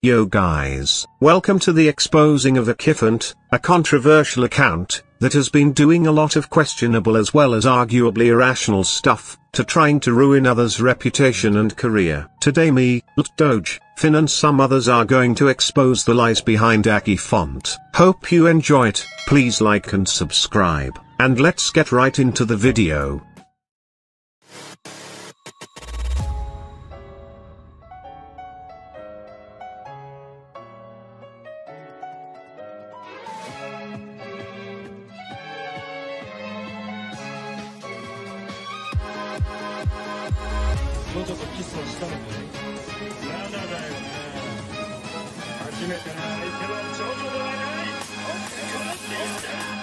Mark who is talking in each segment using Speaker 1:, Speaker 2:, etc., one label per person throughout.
Speaker 1: Yo guys, welcome to the exposing of Akifont, a controversial account, that has been doing a lot of questionable as well as arguably irrational stuff, to trying to ruin others' reputation and career. Today me, Doge, Fin and some others are going to expose the lies behind Akifont. Hope you enjoy it, please like and subscribe, and let's get right into the video. のちょっとキスをしたのね。まだだよね。初めての相手は長女ではな。い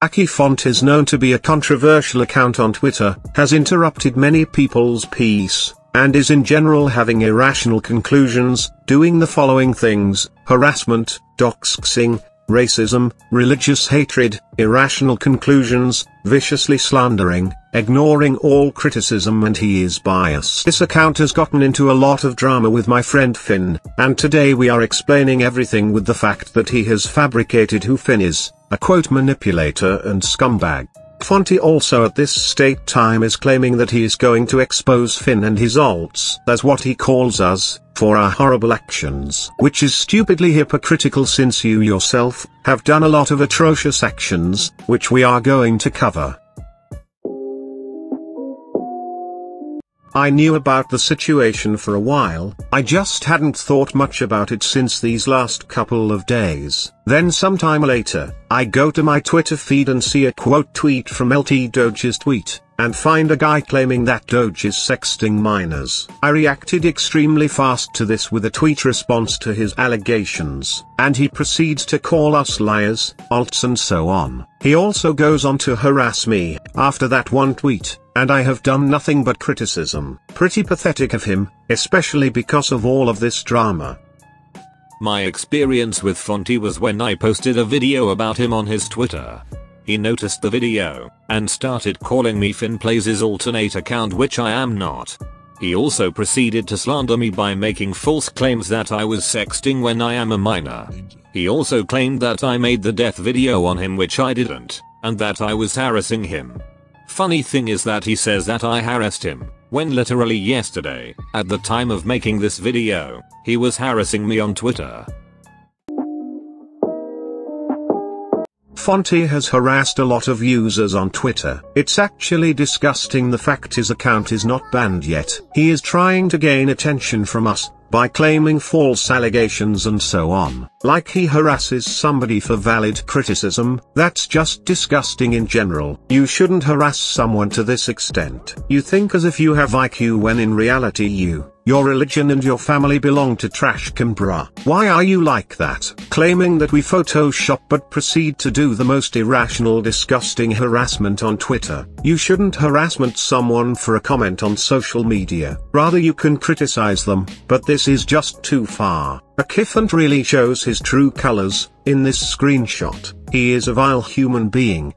Speaker 1: Akifont is known to be a controversial account on Twitter, has interrupted many people's peace, and is in general having irrational conclusions, doing the following things, harassment, doxing, racism, religious hatred, irrational conclusions, viciously slandering, ignoring all criticism and he is biased. This account has gotten into a lot of drama with my friend Fin, and today we are explaining everything with the fact that he has fabricated who Fin is, a quote manipulator and scumbag. Fonty also at this state time is claiming that he is going to expose Fin and his alts as what he calls us, for our horrible actions. Which is stupidly hypocritical since you yourself, have done a lot of atrocious actions, which we are going to cover. I knew about the situation for a while, I just hadn't thought much about it since these last couple of days. Then sometime later, I go to my Twitter feed and see a quote tweet from LT Doge's tweet, and find a guy claiming that Doge is sexting minors. I reacted extremely fast to this with a tweet response to his allegations, and he proceeds to call us liars, alts and so on. He also goes on to harass me, after that one tweet, and I have done nothing but criticism. Pretty pathetic of him, especially because of all of this drama.
Speaker 2: My experience with Fonty was when I posted a video about him on his Twitter. He noticed the video, and started calling me Finn Plays' alternate account which I am not. He also proceeded to slander me by making false claims that I was sexting when I am a minor. He also claimed that I made the death video on him which I didn't, and that I was harassing him. Funny thing is that he says that I harassed him, when literally yesterday, at the time of making this video, he was harassing me on Twitter.
Speaker 1: Fonty has harassed a lot of users on Twitter. It's actually disgusting the fact his account is not banned yet. He is trying to gain attention from us, by claiming false allegations and so on. Like he harasses somebody for valid criticism, that's just disgusting in general. You shouldn't harass someone to this extent. You think as if you have IQ when in reality you, your religion and your family belong to trash Canberra. Why are you like that? Claiming that we Photoshop but proceed to do the most irrational disgusting harassment on Twitter. You shouldn't harassment someone for a comment on social media. Rather you can criticize them, but this is just too far. Akifont really shows his true colors, in this screenshot. He is a vile human being,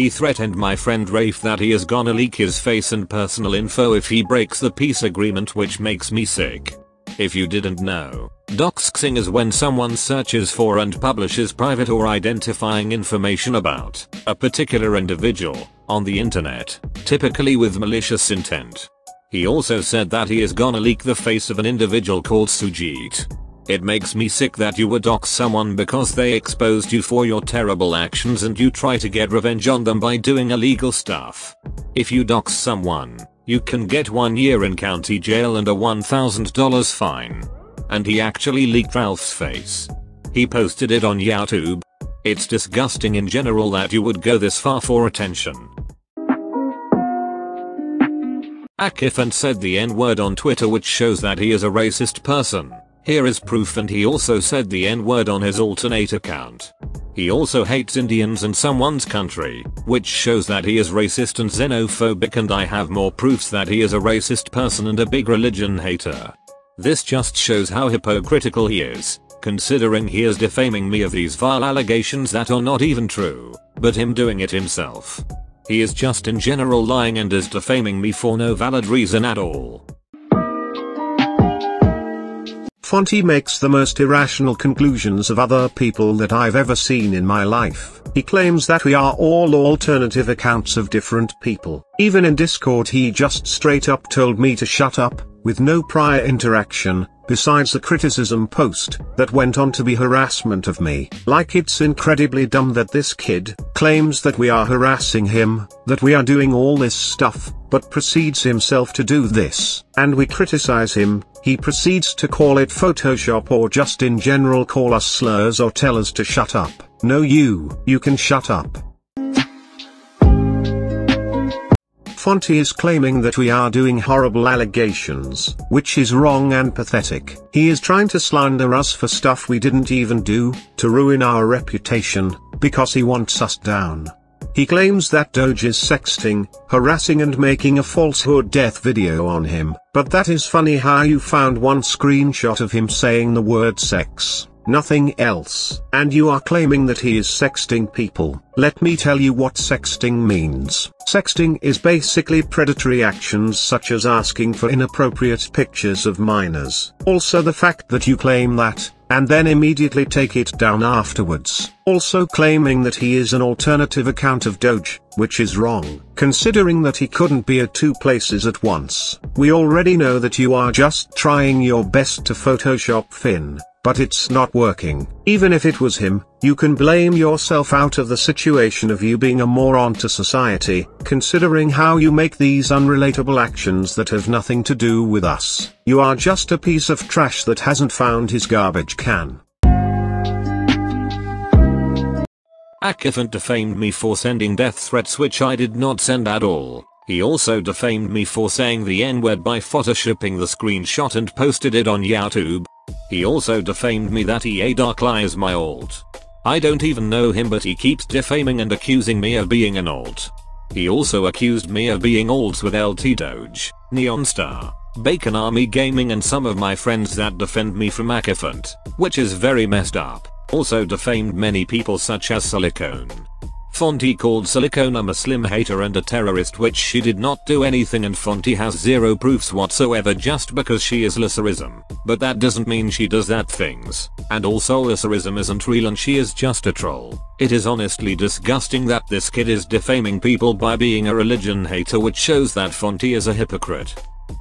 Speaker 2: He threatened my friend Ralph that he is gonna leak his face and personal info if he breaks the peace agreement which makes me sick. If you didn't know, doxing is when someone searches for and publishes private or identifying information about a particular individual on the internet, typically with malicious intent. He also said that he is gonna leak the face of an individual called Sujit, it makes me sick that you would dox someone because they exposed you for your terrible actions and you try to get revenge on them by doing illegal stuff. If you dox someone, you can get one year in county jail and a $1,000 fine. And he actually leaked Ralph's face. He posted it on YouTube. It's disgusting in general that you would go this far for attention. Akifont said the n-word on Twitter which shows that he is a racist person. Here is proof and he also said the n-word on his alternate account. He also hates Indians and someone's country, which shows that he is racist and xenophobic and I have more proofs that he is a racist person and a big religion hater. This just shows how hypocritical he is, considering he is defaming me of these vile allegations that are not even true, but him doing it himself. He is just in general lying and is defaming me for no valid reason at all.
Speaker 1: Fonty makes the most irrational conclusions of other people that I've ever seen in my life. He claims that we are all alternative accounts of different people. Even in Discord he just straight up told me to shut up, with no prior interaction, besides the criticism post, that went on to be harassment of me. Like it's incredibly dumb that this kid, claims that we are harassing him, that we are doing all this stuff, but proceeds himself to do this. And we criticize him, he proceeds to call it Photoshop or just in general call us slurs or tell us to shut up. No you, you can shut up. Fonty is claiming that we are doing horrible allegations, which is wrong and pathetic. He is trying to slander us for stuff we didn't even do, to ruin our reputation, because he wants us down. He claims that Doge is sexting, harassing and making a falsehood death video on him, but that is funny how you found one screenshot of him saying the word sex nothing else. And you are claiming that he is sexting people. Let me tell you what sexting means. Sexting is basically predatory actions such as asking for inappropriate pictures of minors. Also the fact that you claim that, and then immediately take it down afterwards. Also claiming that he is an alternative account of Doge, which is wrong, considering that he couldn't be at two places at once. We already know that you are just trying your best to Photoshop Fin, but it's not working. Even if it was him, you can blame yourself out of the situation of you being a moron to society, considering how you make these unrelatable actions that have nothing to do with us. You are just a piece of trash that hasn't found his garbage can.
Speaker 2: Akifont defamed me for sending death threats which I did not send at all. He also defamed me for saying the n-word by photoshopping the screenshot and posted it on YouTube. He also defamed me that EA Dark Lies my alt. I don't even know him but he keeps defaming and accusing me of being an alt. He also accused me of being alts with LT Doge, Neon Star, Bacon Army Gaming and some of my friends that defend me from Akifont, which is very messed up. Also defamed many people such as Silicone. Fonty called Silicone a Muslim hater and a terrorist which she did not do anything and Fonty has zero proofs whatsoever just because she is Lasserism. But that doesn't mean she does that things. And also Lasserism isn't real and she is just a troll. It is honestly disgusting that this kid is defaming people by being a religion hater which shows that Fonty is a hypocrite.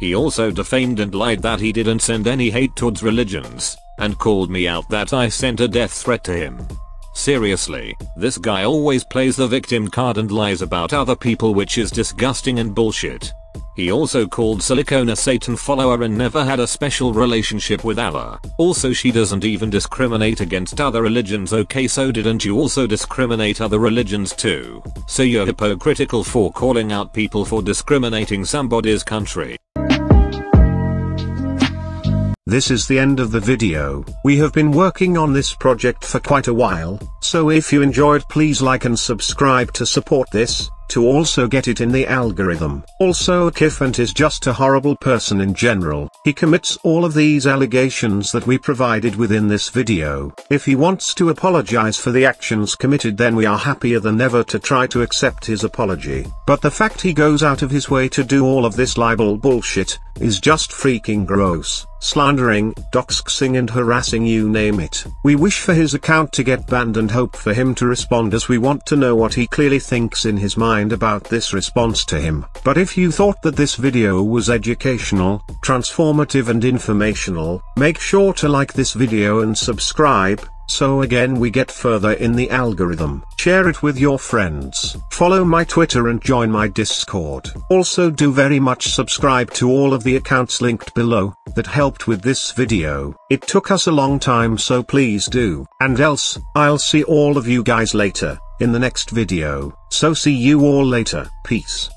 Speaker 2: He also defamed and lied that he didn't send any hate towards religions, and called me out that I sent a death threat to him. Seriously, this guy always plays the victim card and lies about other people which is disgusting and bullshit. He also called Silicone a Satan follower and never had a special relationship with Allah. Also she doesn't even discriminate against other religions okay so didn't you also discriminate other religions too? So you're hypocritical for calling out people for discriminating somebody's country.
Speaker 1: This is the end of the video. We have been working on this project for quite a while, so if you enjoyed please like and subscribe to support this, to also get it in the algorithm. Also Akifont is just a horrible person in general. He commits all of these allegations that we provided within this video. If he wants to apologize for the actions committed then we are happier than ever to try to accept his apology. But the fact he goes out of his way to do all of this libel bullshit, is just freaking gross. Slandering, doxing and harassing you name it. We wish for his account to get banned and hope for him to respond as we want to know what he clearly thinks in his mind about this response to him. But if you thought that this video was educational, transformative and informational, make sure to like this video and subscribe, so again we get further in the algorithm. Share it with your friends. Follow my Twitter and join my Discord. Also do very much subscribe to all of the accounts linked below, that helped with this video. It took us a long time so please do. And else, I'll see all of you guys later, in the next video. So see you all later. Peace.